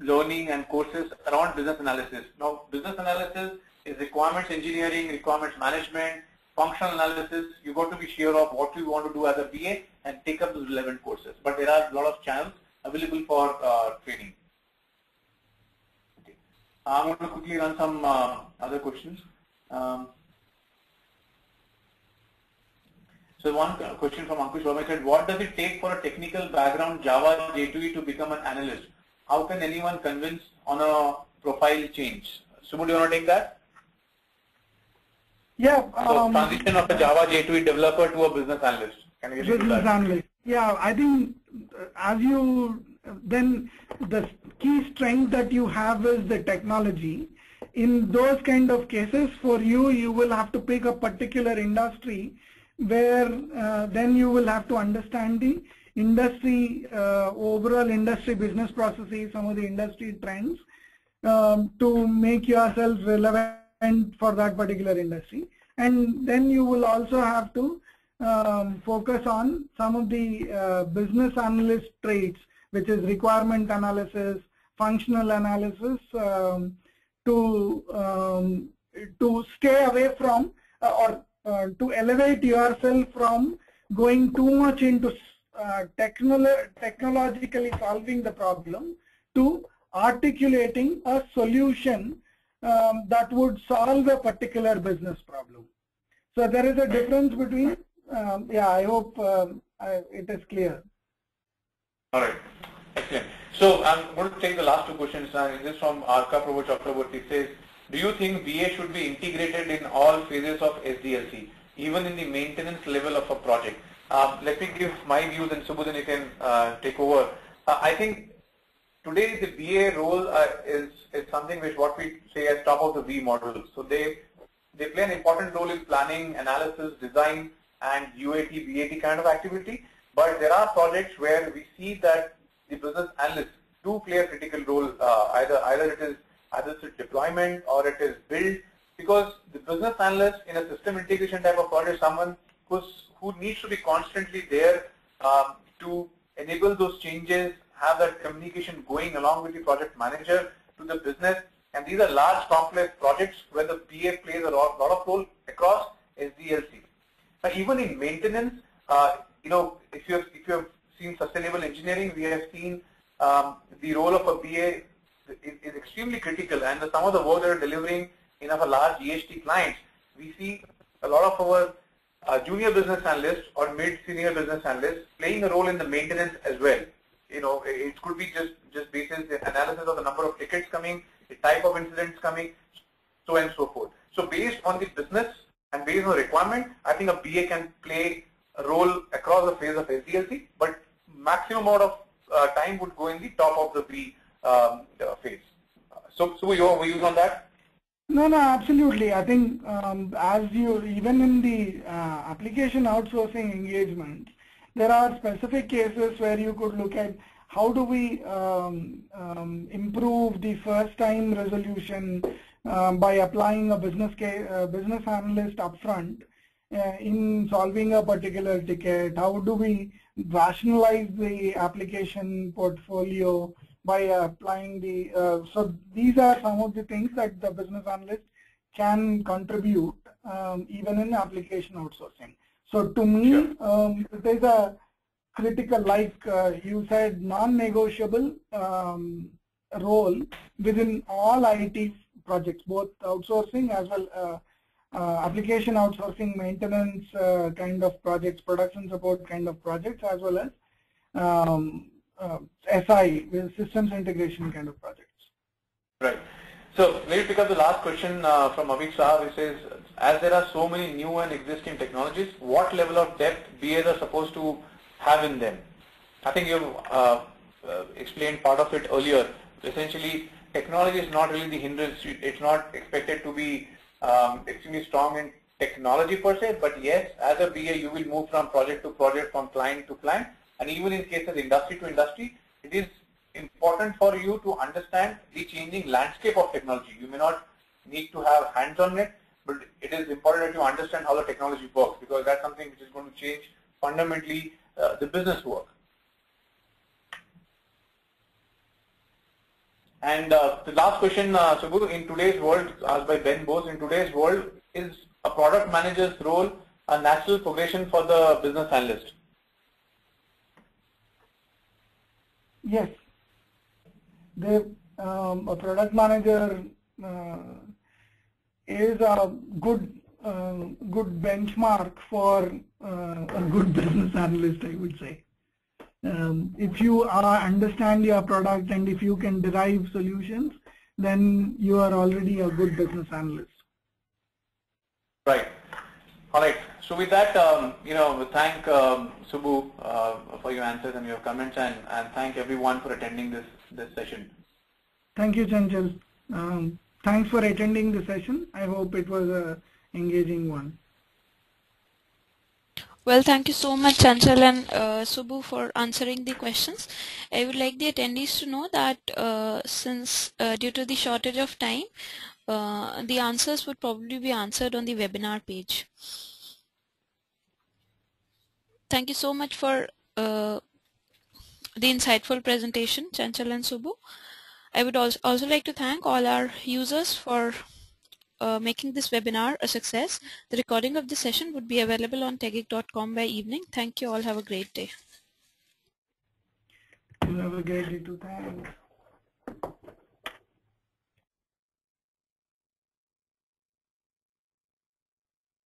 learning and courses around business analysis. Now, business analysis is requirements engineering, requirements management, functional analysis. You got to be sure of what you want to do as a BA and take up those relevant courses. But there are a lot of channels available for uh, training. Okay. I'm going to quickly run some uh, other questions. Um, so one question from Ankush Verma said, what does it take for a technical background Java J2E to become an analyst? How can anyone convince on a profile change? Subodh, do you want to take that? Yeah. Um, so transition of a Java J2E developer to a business analyst. Can you business analyst. Yeah, I think uh, as you then the key strength that you have is the technology. In those kind of cases, for you, you will have to pick a particular industry where uh, then you will have to understand the industry, uh, overall industry business processes, some of the industry trends um, to make yourself relevant for that particular industry. And then you will also have to um, focus on some of the uh, business analyst traits, which is requirement analysis, functional analysis, um, to um, to stay away from uh, or uh, to elevate yourself from going too much into uh, technolo technologically solving the problem to articulating a solution um, that would solve a particular business problem. So there is a difference between, um, yeah, I hope um, I, it is clear. All right, excellent. So I'm going to take the last two questions. This is from Arka Prabhu Chakraborty. says, do you think BA should be integrated in all phases of SDLC, even in the maintenance level of a project? Uh, let me give my views and Subodhan you can uh, take over. Uh, I think today the BA role uh, is, is something which what we say as top of the V model. So they, they play an important role in planning, analysis, design, and UAT, BAT kind of activity. But there are projects where we see that the business analysts do play a critical role. Uh, either either it is either it's deployment or it is build. Because the business analyst in a system integration type of project, someone who's who needs to be constantly there um, to enable those changes, have that communication going along with the project manager to the business. And these are large complex projects where the BA plays a lot, lot of role across SDLC. But even in maintenance, uh, you know, if you have, if you have seen sustainable engineering, we have seen um, the role of a BA is, is extremely critical. And the, some of the work that are delivering in our large EHT clients, we see a lot of our uh, junior business analyst or mid-senior business analyst playing a role in the maintenance as well. You know, it could be just just basis analysis of the number of tickets coming, the type of incidents coming, so and so forth. So based on the business and based on the requirement, I think a BA can play a role across the phase of SDLC, but maximum amount of uh, time would go in the top of the V um, phase. So, so your views on that? No, no, absolutely. I think um, as you, even in the uh, application outsourcing engagement, there are specific cases where you could look at how do we um, um, improve the first time resolution um, by applying a business case, uh, business analyst upfront uh, in solving a particular ticket? How do we rationalize the application portfolio by applying the, uh, so these are some of the things that the business analyst can contribute um, even in application outsourcing. So to me, sure. um, is a critical, like uh, you said, non-negotiable um, role within all IT projects, both outsourcing as well uh, uh, application outsourcing, maintenance uh, kind of projects, production support kind of projects, as well as um, uh, SI, systems integration kind of projects. Right. So let me pick up the last question uh, from Avik Saab. He says, as there are so many new and existing technologies, what level of depth BAs are supposed to have in them? I think you've uh, uh, explained part of it earlier. Essentially, technology is not really the hindrance. It's not expected to be um, extremely strong in technology per se, but yes, as a BA, you will move from project to project, from client to client, and even in case of industry to industry, it is important for you to understand the changing landscape of technology. You may not need to have hands on it, but it is important that you understand how the technology works because that's something which is going to change fundamentally uh, the business work. And uh, the last question, uh, in today's world, asked by Ben Bose, in today's world, is a product manager's role a natural progression for the business analyst? Yes. The, um, a product manager uh, is a good uh, good benchmark for uh, a good [LAUGHS] business analyst, I would say. Um, if you understand your product and if you can derive solutions, then you are already a good business analyst. Right. All right. So with that, um, you know, thank um, Subbu uh, for your answers and your comments, and, and thank everyone for attending this this session. Thank you, Chanchal. Um, thanks for attending the session. I hope it was a engaging one. Well, thank you so much, Chanchal and uh, Subbu, for answering the questions. I would like the attendees to know that uh, since uh, due to the shortage of time, uh, the answers would probably be answered on the webinar page. Thank you so much for uh, the insightful presentation, Chanchal and Subbu. I would also, also like to thank all our users for uh, making this webinar a success. The recording of this session would be available on techgig.com by evening. Thank you all. Have a great day. You have a great day too. Thanks.